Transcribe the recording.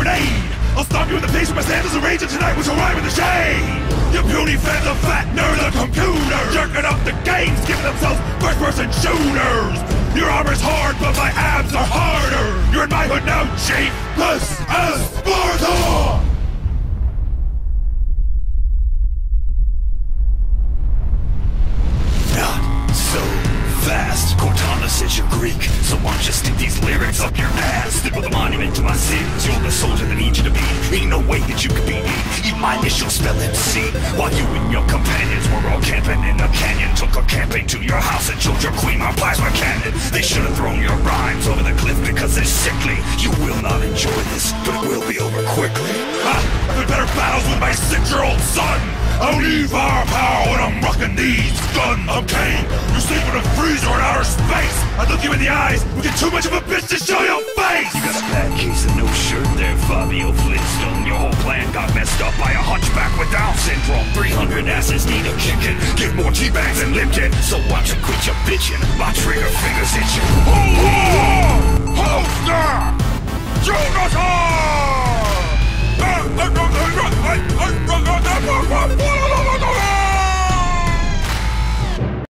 grenade. I'll stop you in the face with my sandals and rage, tonight we shall rhyme in the shade. You puny of fat nerd the computer, jerking up the games, giving themselves first-person shooters. Your armor's hard, but my abs are harder. You're in my hood now, chief. This is Sparta. Not so fast. Cortana says you're Greek, don't you stick these lyrics up your ass? Stick with a monument to my sins. You're the soldier that need you to be. Ain't no way that you could beat me. Even my initials spell MC. While you and your companions were all camping in a canyon, took a camping to your house and killed your queen, my plasma cannon. They should have thrown your rhymes over the cliff because they're sickly. You will not enjoy this, but it will be over quickly. Ah, ha! Been better battles with my six-year-old son. I don't need firepower when I'm rocking these guns. I'm Kane. You sleep I look you in the eyes. We get too much of a bitch to show your face. You got a bad case of no shirt there, Fabio Flintstone. Your whole plan got messed up by a hunchback with Down syndrome. 300 asses need a kicking. Get more T-bags and Lipton. So watch you quit your bitching. My trigger fingers itching.